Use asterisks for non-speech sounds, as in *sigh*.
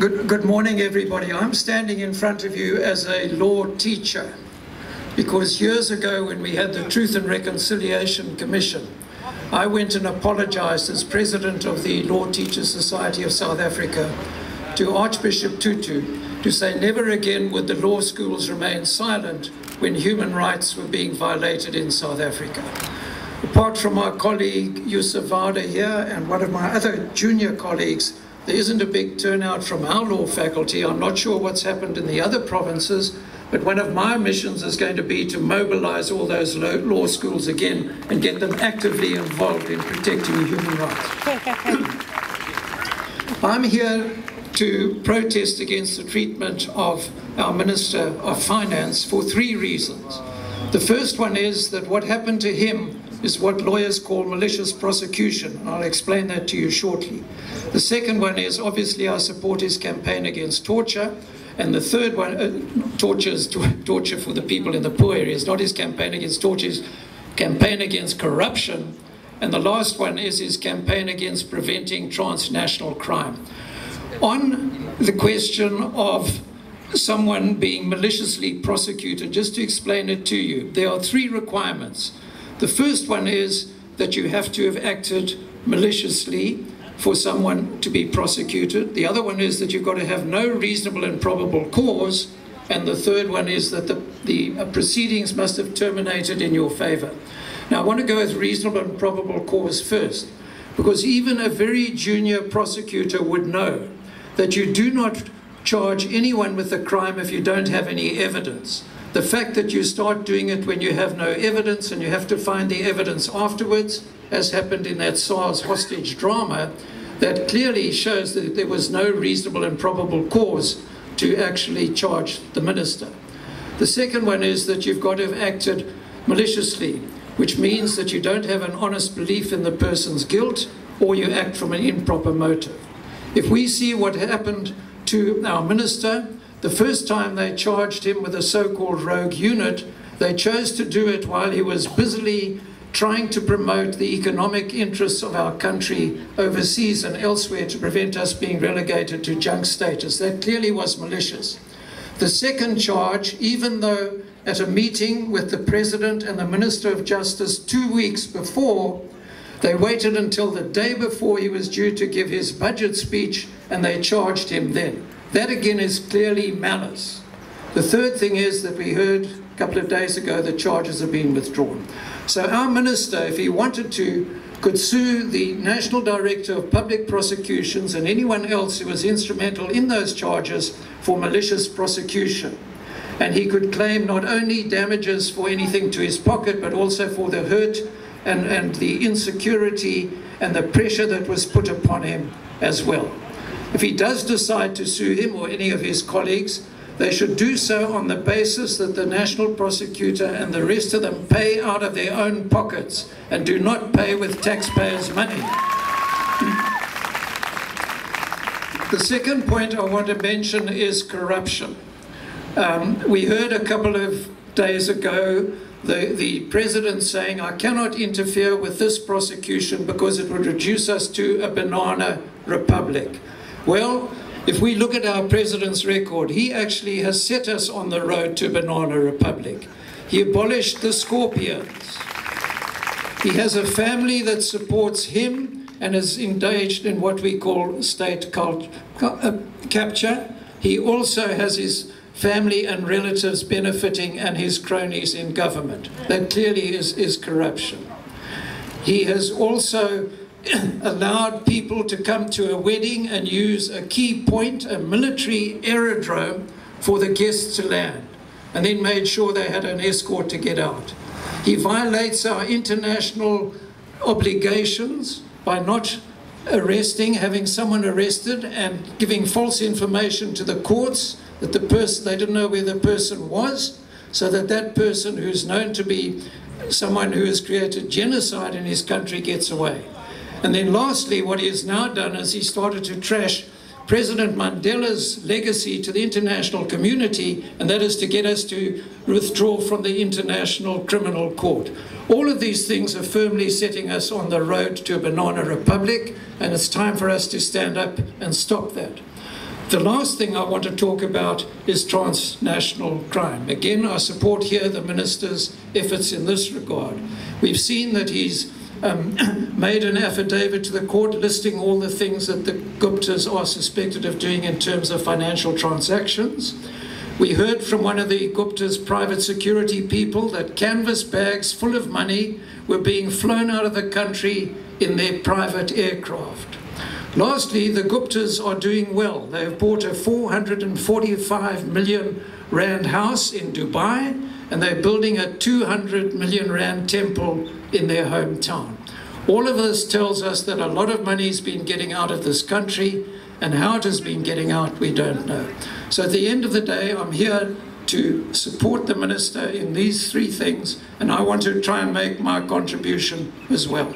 Good, good morning, everybody. I'm standing in front of you as a law teacher because years ago, when we had the Truth and Reconciliation Commission, I went and apologized as president of the Law Teachers Society of South Africa to Archbishop Tutu to say never again would the law schools remain silent when human rights were being violated in South Africa. Apart from my colleague Yusuf Vada here and one of my other junior colleagues, there isn't a big turnout from our law faculty. I'm not sure what's happened in the other provinces, but one of my missions is going to be to mobilize all those law schools again and get them actively involved in protecting human rights. *laughs* I'm here to protest against the treatment of our Minister of Finance for three reasons. The first one is that what happened to him is what lawyers call malicious prosecution. I'll explain that to you shortly. The second one is obviously I support his campaign against torture. And the third one, uh, torture is *laughs* torture for the people in the poor areas, not his campaign against torture, his campaign against corruption. And the last one is his campaign against preventing transnational crime. On the question of someone being maliciously prosecuted, just to explain it to you, there are three requirements. The first one is that you have to have acted maliciously for someone to be prosecuted. The other one is that you've got to have no reasonable and probable cause. And the third one is that the, the uh, proceedings must have terminated in your favor. Now, I want to go with reasonable and probable cause first, because even a very junior prosecutor would know that you do not charge anyone with a crime if you don't have any evidence. The fact that you start doing it when you have no evidence and you have to find the evidence afterwards, as happened in that SARS hostage drama, that clearly shows that there was no reasonable and probable cause to actually charge the minister. The second one is that you've got to have acted maliciously, which means that you don't have an honest belief in the person's guilt or you act from an improper motive. If we see what happened to our minister, the first time they charged him with a so-called rogue unit, they chose to do it while he was busily trying to promote the economic interests of our country overseas and elsewhere to prevent us being relegated to junk status. That clearly was malicious. The second charge, even though at a meeting with the President and the Minister of Justice two weeks before, they waited until the day before he was due to give his budget speech and they charged him then. That again is clearly malice. The third thing is that we heard a couple of days ago the charges have been withdrawn. So our minister, if he wanted to, could sue the National Director of Public Prosecutions and anyone else who was instrumental in those charges for malicious prosecution. And he could claim not only damages for anything to his pocket, but also for the hurt and, and the insecurity and the pressure that was put upon him as well. If he does decide to sue him or any of his colleagues, they should do so on the basis that the national prosecutor and the rest of them pay out of their own pockets and do not pay with taxpayers' money. *laughs* The second point I want to mention is corruption. Um, we heard a couple of days ago the, the president saying, I cannot interfere with this prosecution because it would reduce us to a banana republic. Well, if we look at our president's record, he actually has set us on the road to Banana Republic. He abolished the scorpions. He has a family that supports him and is engaged in what we call state cult, uh, capture. He also has his family and relatives benefiting and his cronies in government. That clearly is, is corruption. He has also *coughs* allowed people to come to a wedding and use a key point, a military aerodrome, for the guests to land, and then made sure they had an escort to get out. He violates our international obligations by not arresting, having someone arrested and giving false information to the courts that the person, they didn't know where the person was, so that that person who's known to be someone who has created genocide in his country gets away. And then lastly, what he has now done is he started to trash President Mandela's legacy to the international community, and that is to get us to withdraw from the International Criminal Court. All of these things are firmly setting us on the road to a banana republic, and it's time for us to stand up and stop that. The last thing I want to talk about is transnational crime. Again, I support here the minister's efforts in this regard. We've seen that he's um, *coughs* made an affidavit to the court listing all the things that the Guptas are suspected of doing in terms of financial transactions. We heard from one of the Gupta's private security people that canvas bags full of money were being flown out of the country in their private aircraft. Lastly, the Guptas are doing well. They have bought a 445 million rand house in Dubai and they're building a 200 million rand temple in their hometown. All of this tells us that a lot of money has been getting out of this country and how it has been getting out, we don't know. So at the end of the day, I'm here to support the minister in these three things and I want to try and make my contribution as well.